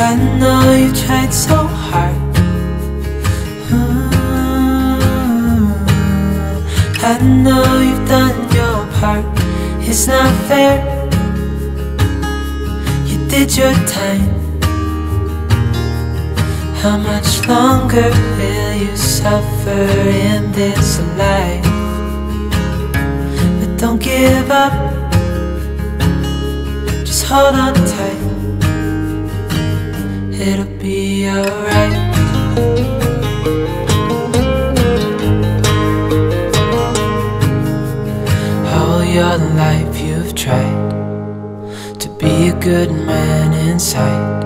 I know you tried so hard. I know you've done your part. It's not fair. You did your time. How much longer will you suffer in this life? But don't give up. Just hold on tight. It'll be alright. All your life you've tried to be a good man inside.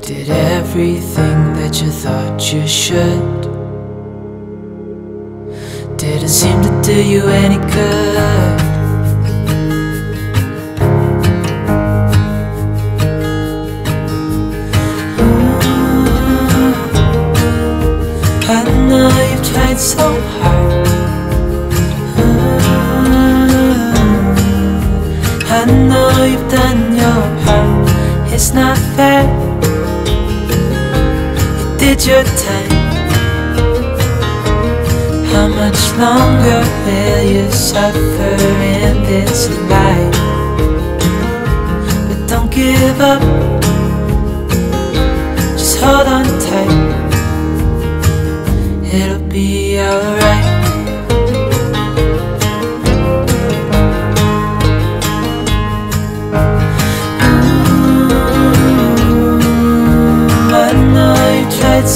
Did everything that you thought you should. Didn't seem to do you any good. Tried so hard. I know you've done your part. It's not fair. You did your time. How much longer will you suffer in this life? But don't give up. Just hold on tight. Be alright. Mm, I know you tried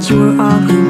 was to hurt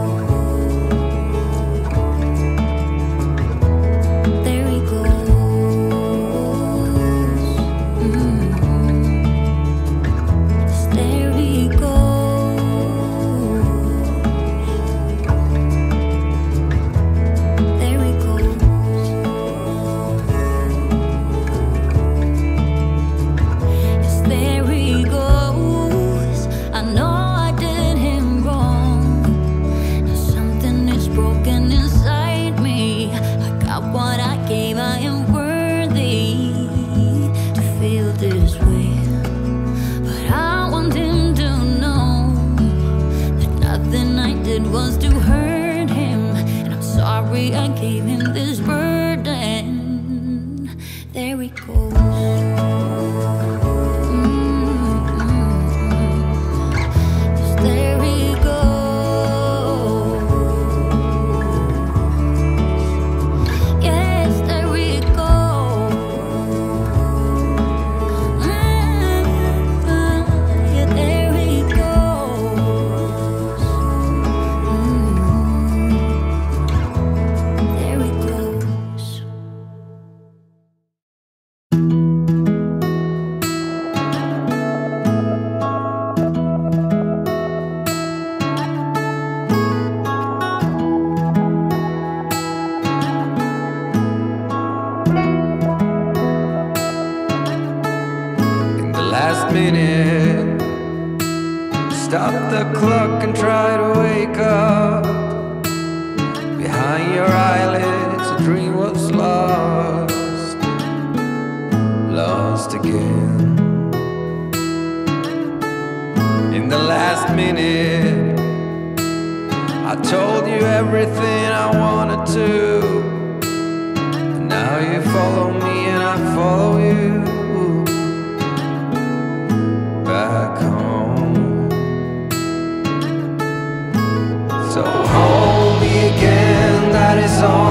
last minute. I told you everything I wanted to. And now you follow me and I follow you back home. So hold me again, that is all.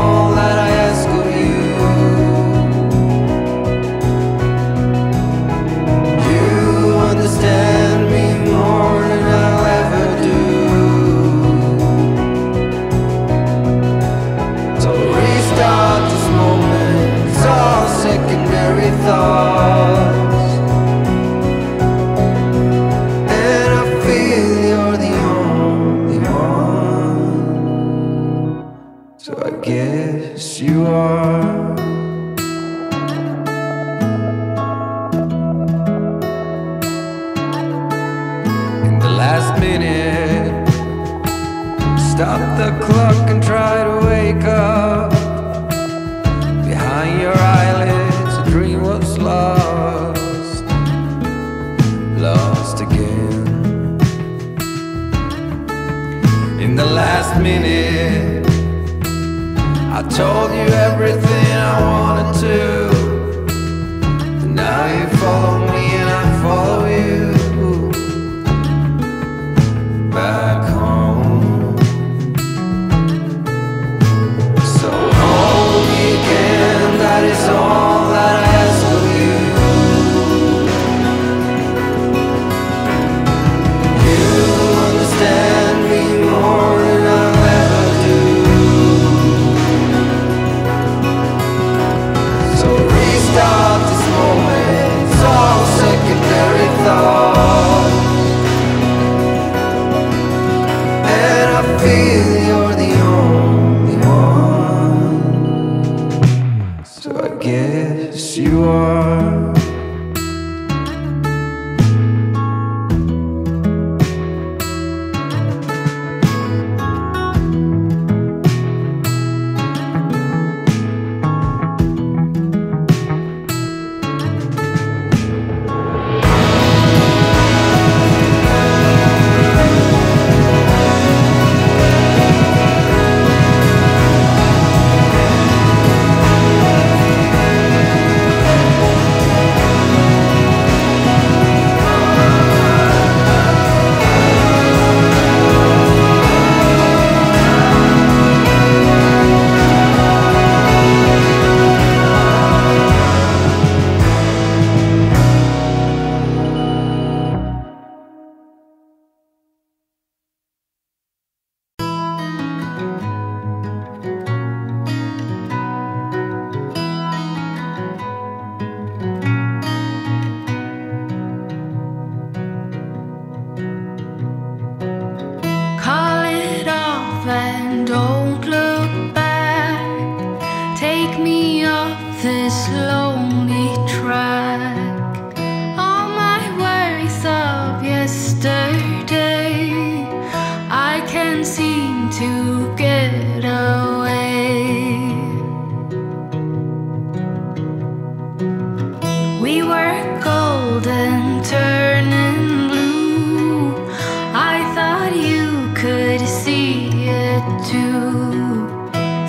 see it too.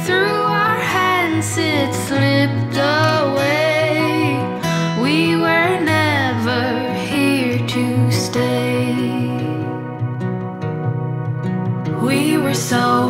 Through our hands it slipped away. We were never here to stay. We were so.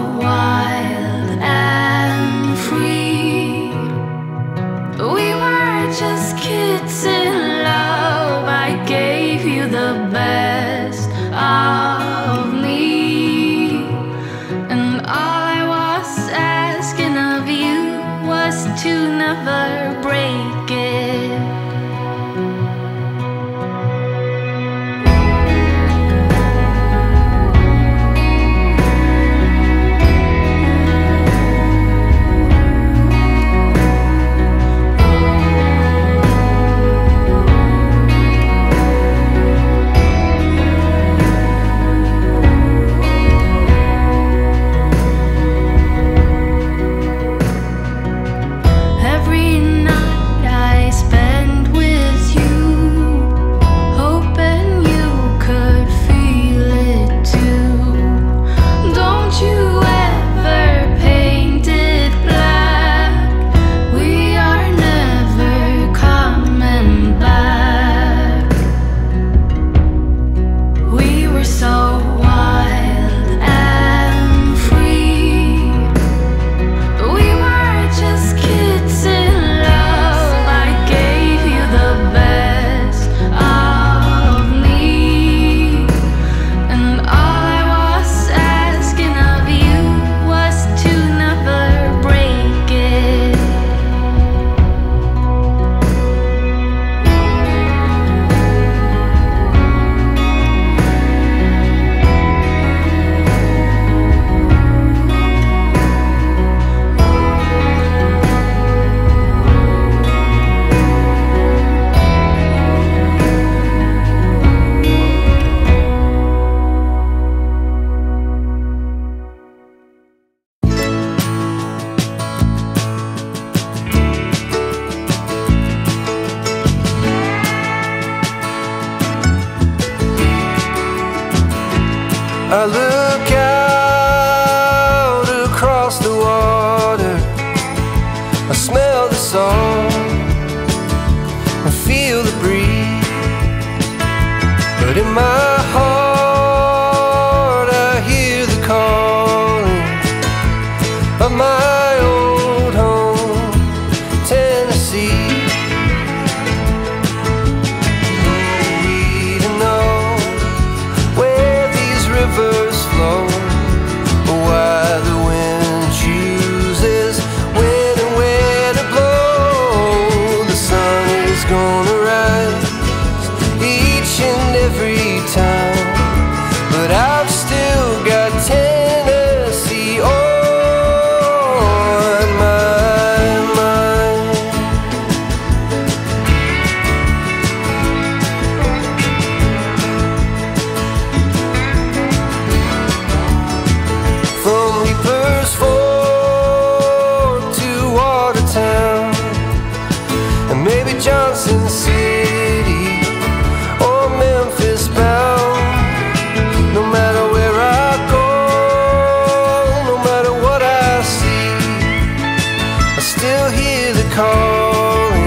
still hear the call.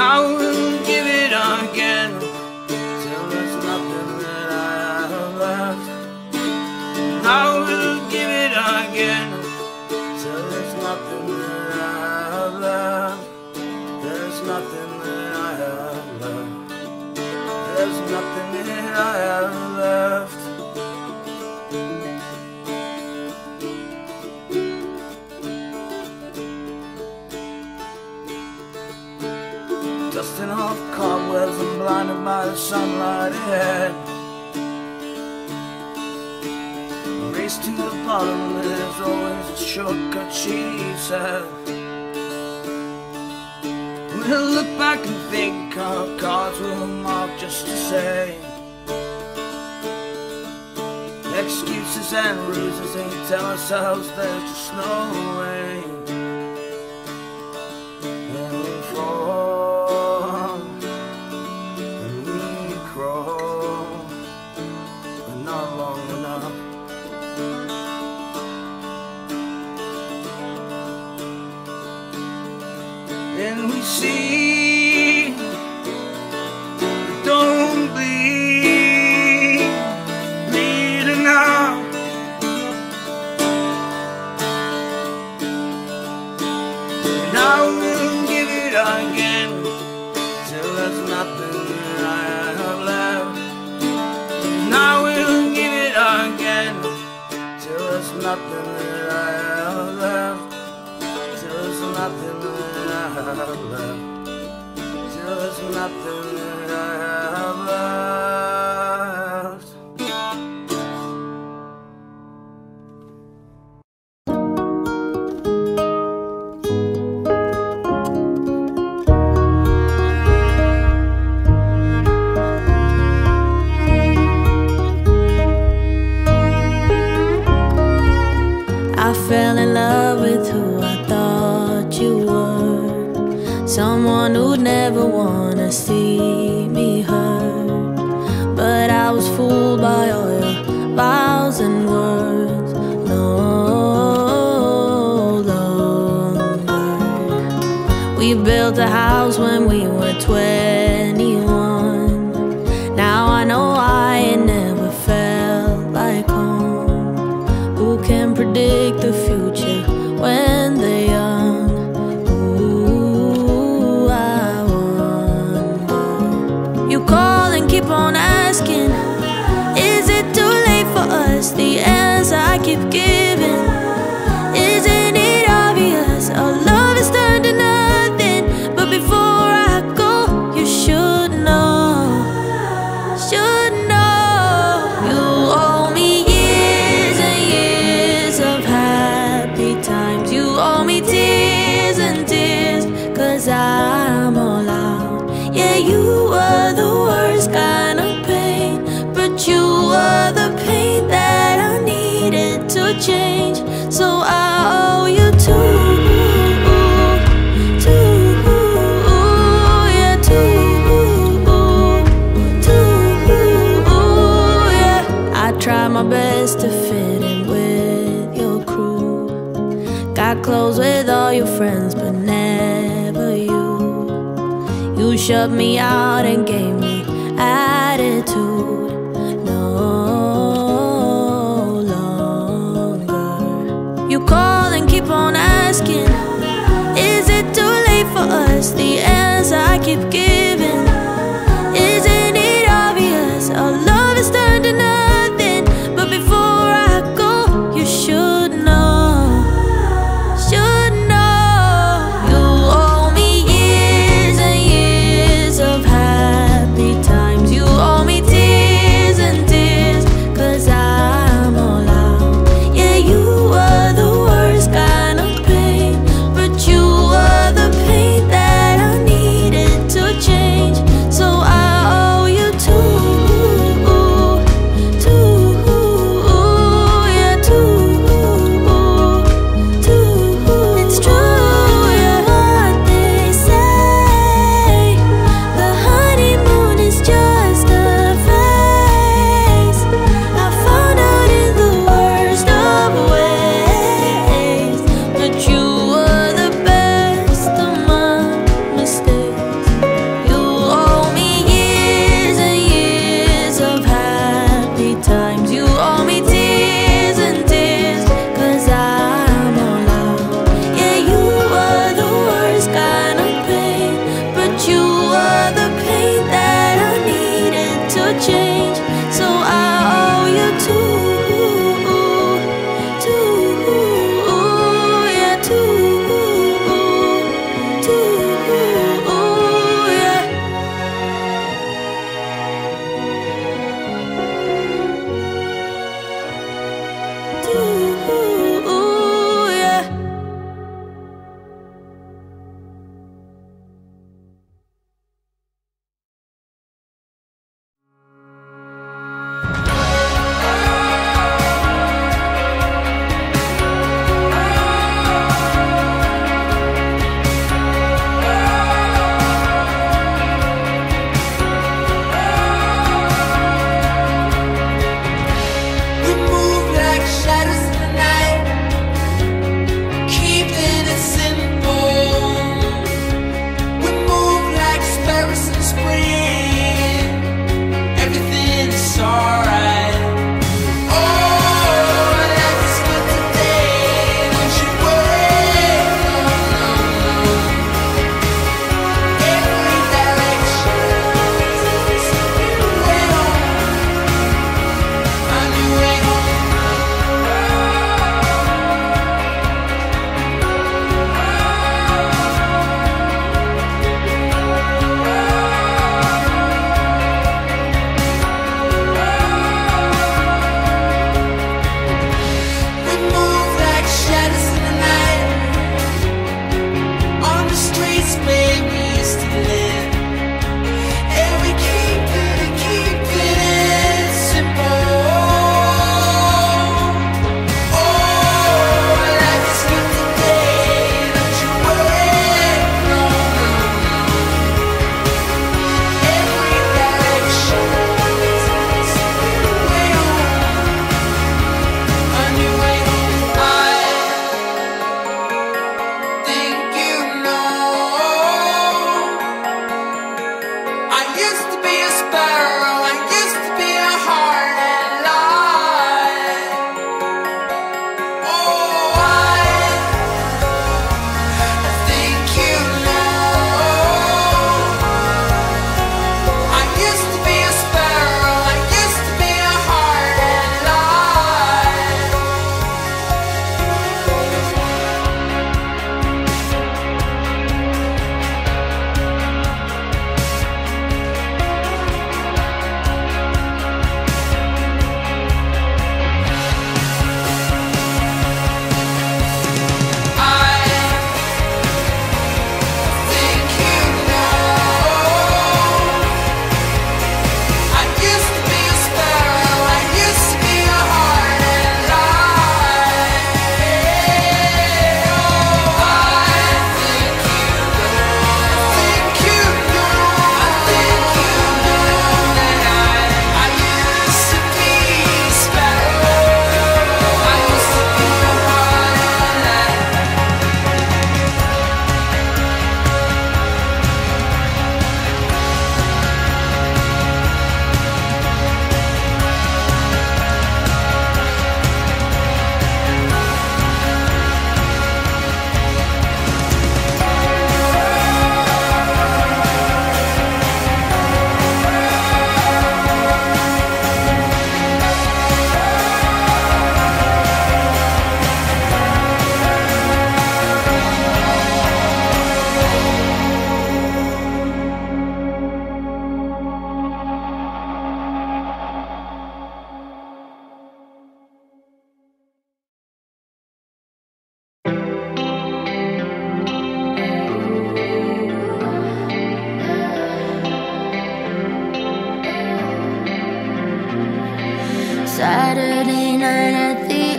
And sunlight ahead. Race to the bottom, there's always a shortcut, she said. We'll look back and think our cards were marked just to say Excuses and ruses, and tell ourselves there's just no way. You shut me out and gave me attitude. No longer. You call and keep on asking, Is it too late for us? The answer I keep giving.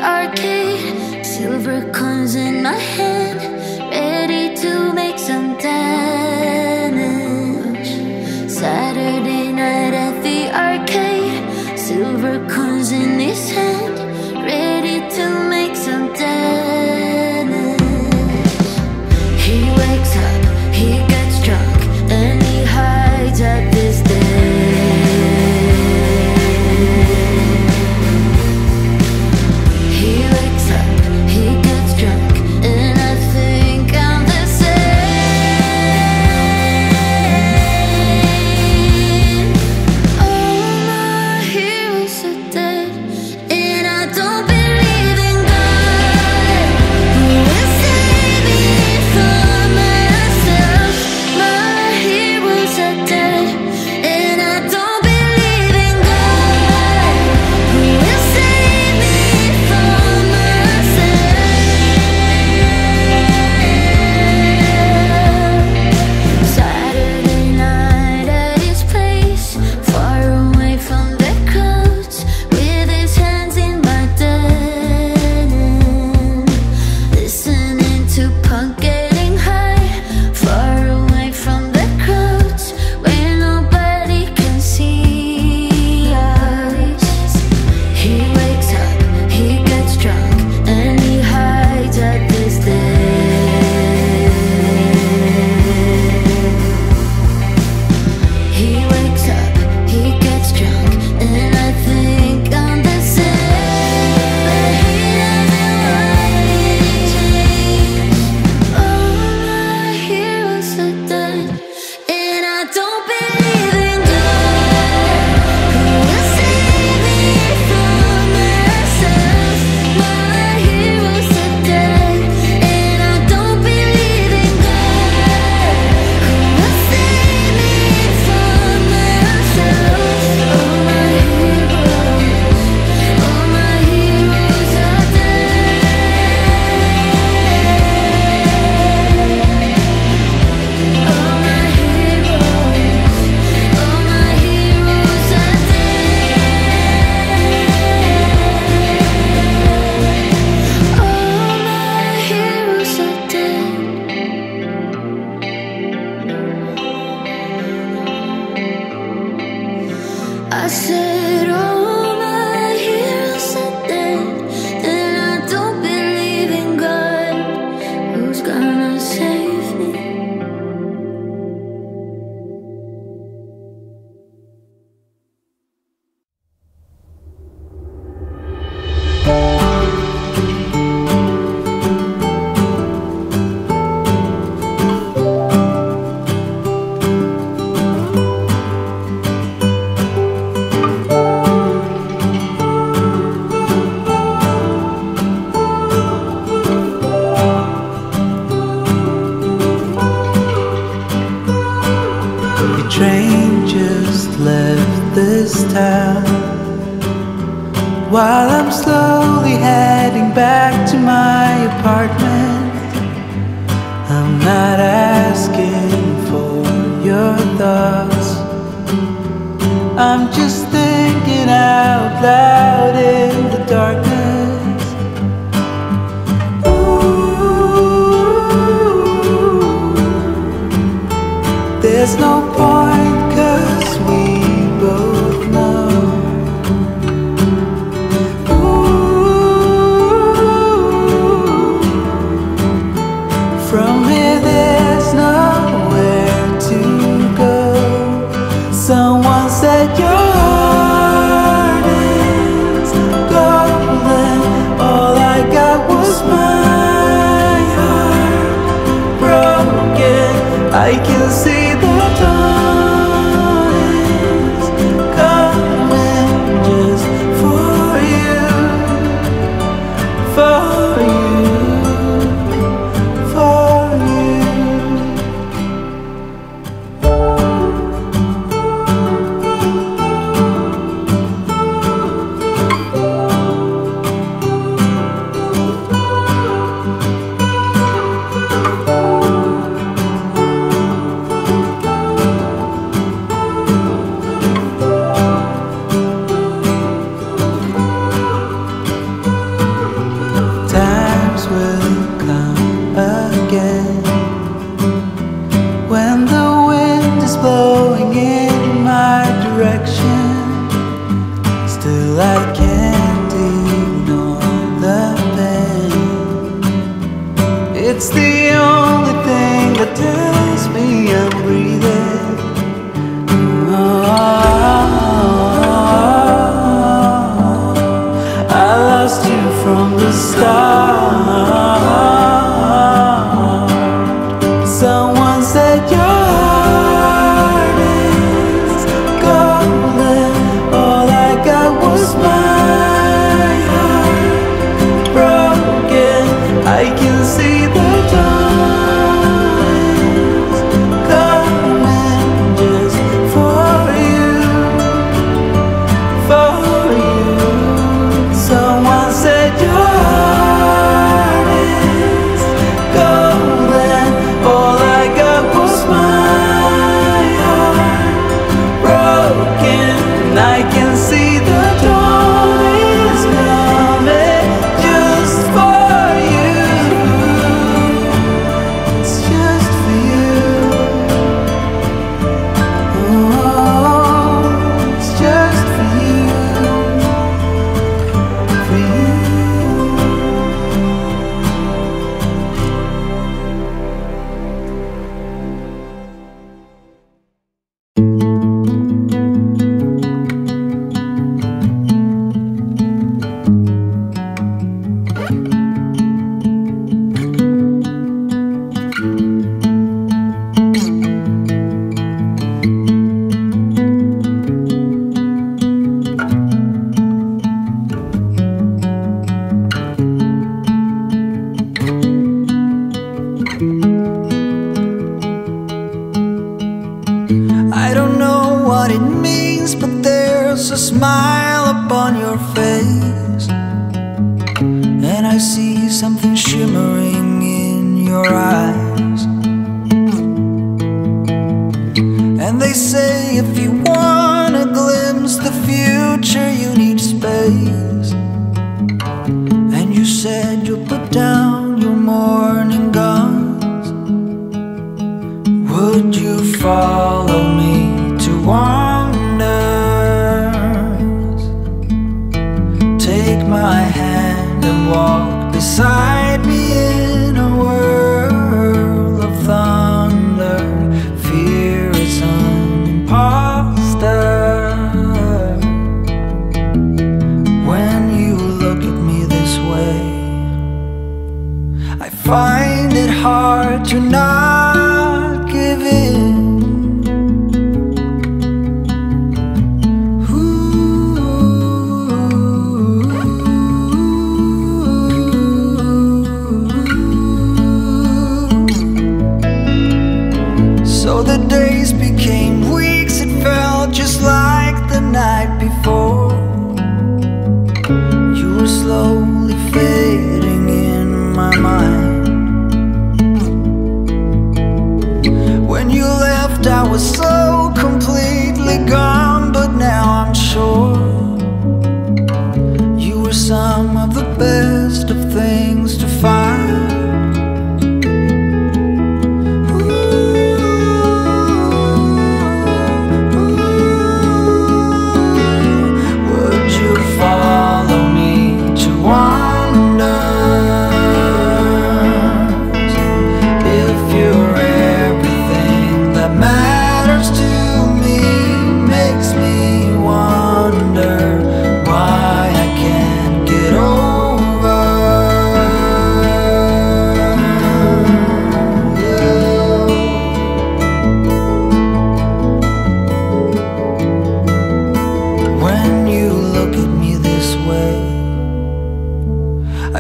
Arcade, silver coins in my hand, no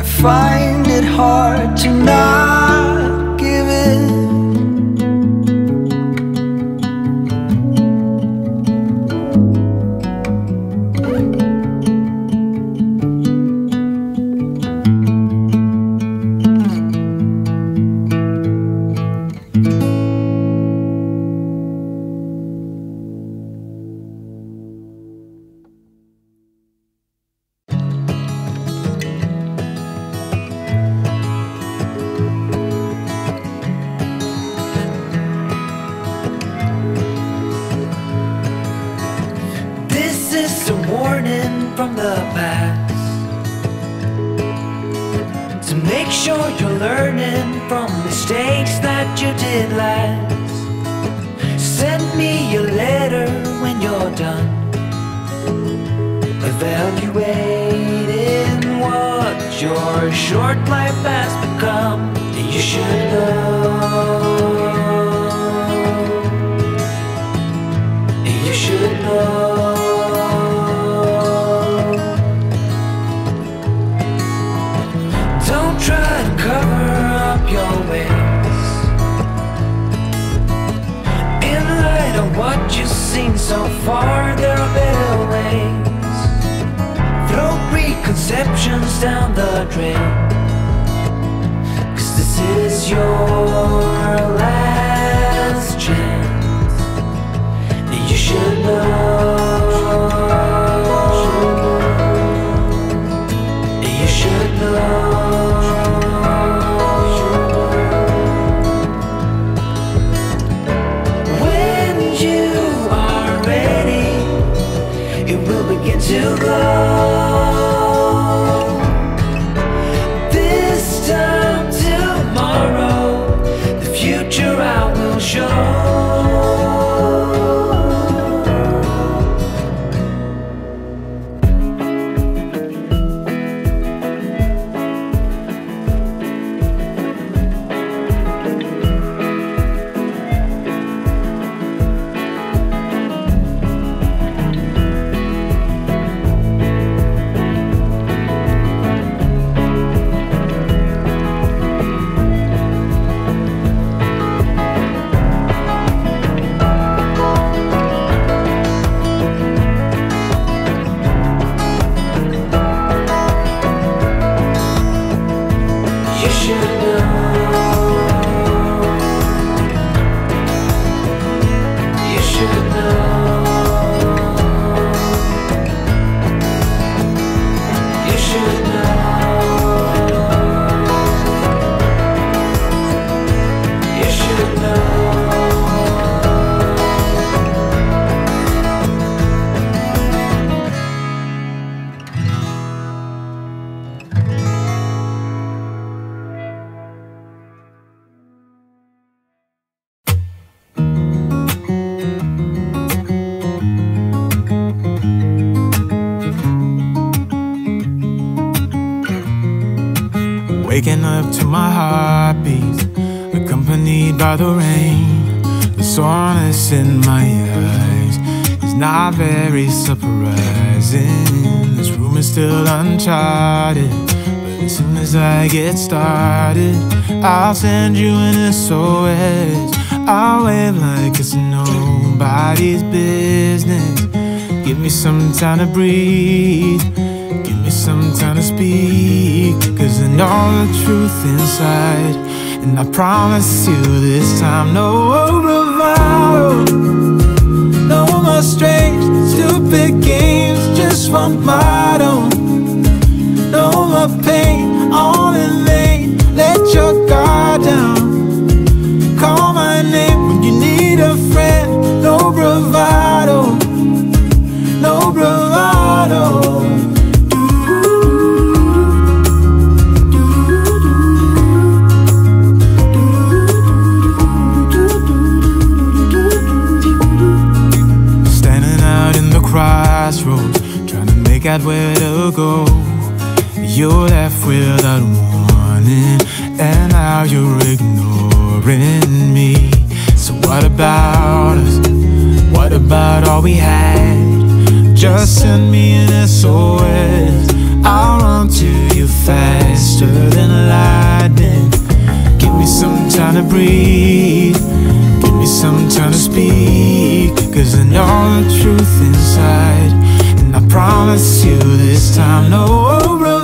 I find it hard to not by the rain. The soreness in my eyes is not very surprising. This room is still uncharted, but as soon as I get started, I'll send you an SOS. I'll wave like it's nobody's business. Give me some time to breathe. Give me some time to speak. Cause I know the truth inside. And I promise you this time, no bravado. No more strange, stupid games, just one motto. No more pain, all in vain. Let your guard down. To where to go. You're left without warning, and now you're ignoring me. So, what about us? What about all we had? Just send me an SOS. I'll run to you faster than lightning. Give me some time to breathe. Give me some time to speak. Cause I know the truth inside. Promise you this time, no bravado.